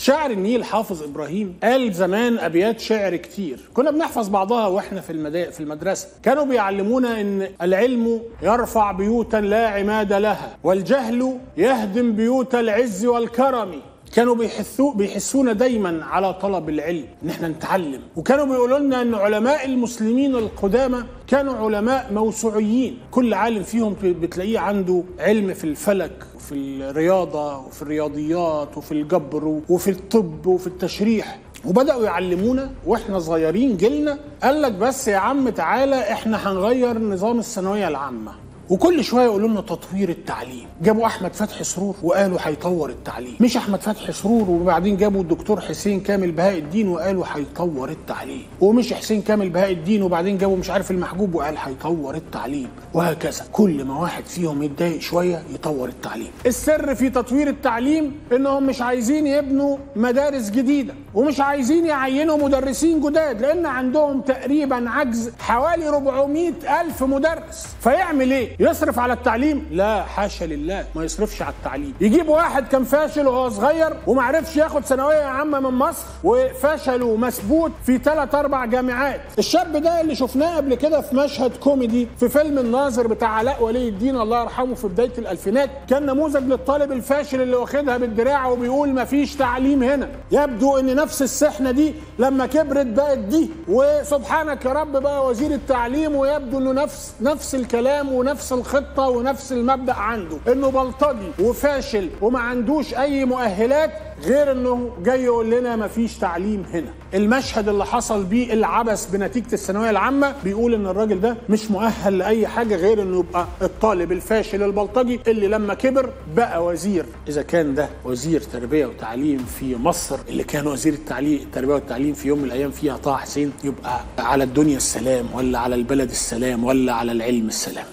شاعر النيل حافظ إبراهيم قال زمان أبيات شعر كتير كنا بنحفظ بعضها وإحنا في. في المدرسة كانوا بيعلمونا إن العلم يرفع بيوتا لا عماد لها والجهل يهدم بيوت العز والكرم كانوا بيحثوا بيحسونا دايما على طلب العلم إن إحنا نتعلم. وكانوا بيقولوا لنا إن علماء المسلمين القدامى كانوا علماء موسوعيين. كل عالم فيهم بتلاقيه عنده علم في الفلك وفي الرياضة وفي الرياضيات وفي الجبر وفي الطب وفي التشريح. وبدأوا يعلمونا وإحنا صغيرين جيلنا. قال لك بس يا عم تعالى إحنا هنغير نظام الثانوية العامة. وكل شوية يقولوا لنا تطوير التعليم. جابوا أحمد فتحي سرور وقالوا هيطور التعليم. مش أحمد فتحي سرور وبعدين جابوا الدكتور حسين كامل بهاء الدين وقالوا هيطور التعليم. ومش حسين كامل بهاء الدين وبعدين جابوا مش عارف المحجوب وقال هيطور التعليم. وهكذا. كل ما واحد فيهم يتضايق شوية يطور التعليم. السر في تطوير التعليم إنهم مش عايزين يبنوا مدارس جديدة ومش عايزين يعينوا مدرسين جداد لأن عندهم تقريبا عجز حوالي 400 ألف مدرس. فيعمل إيه؟ يصرف على التعليم؟ لا حاشا لله ما يصرفش على التعليم. يجيب واحد كان فاشل وهو صغير وما عرفش ياخد ثانوية عامة من مصر وفشله مثبوت في ثلاث أربع جامعات. الشاب ده اللي شفناه قبل كده في مشهد كوميدي في فيلم الناظر بتاع علاء ولي الدين الله يرحمه في بداية الألفينات كان نموذج للطالب الفاشل اللي واخدها بالدراع وبيقول ما فيش تعليم هنا. يبدو إن نفس السحنة دي لما كبرت بقت دي. وسبحانك يا رب بقى وزير التعليم ويبدو إنه نفس نفس الكلام ونفس الخطة ونفس المبدأ عنده إنه بلطجي وفاشل وما عندوش أي مؤهلات غير إنه جاي يقول لنا ما فيش تعليم هنا. المشهد اللي حصل بيه العبث بنتيجة الثانوية العامة بيقول إن الراجل ده مش مؤهل لأي حاجة غير إنه يبقى الطالب الفاشل البلطجي اللي لما كبر بقى وزير. إذا كان ده وزير تربية وتعليم في مصر اللي كان وزير التعليم التربية والتعليم في يوم من الأيام فيها طه حسين يبقى على الدنيا السلام ولا على البلد السلام ولا على العلم السلام.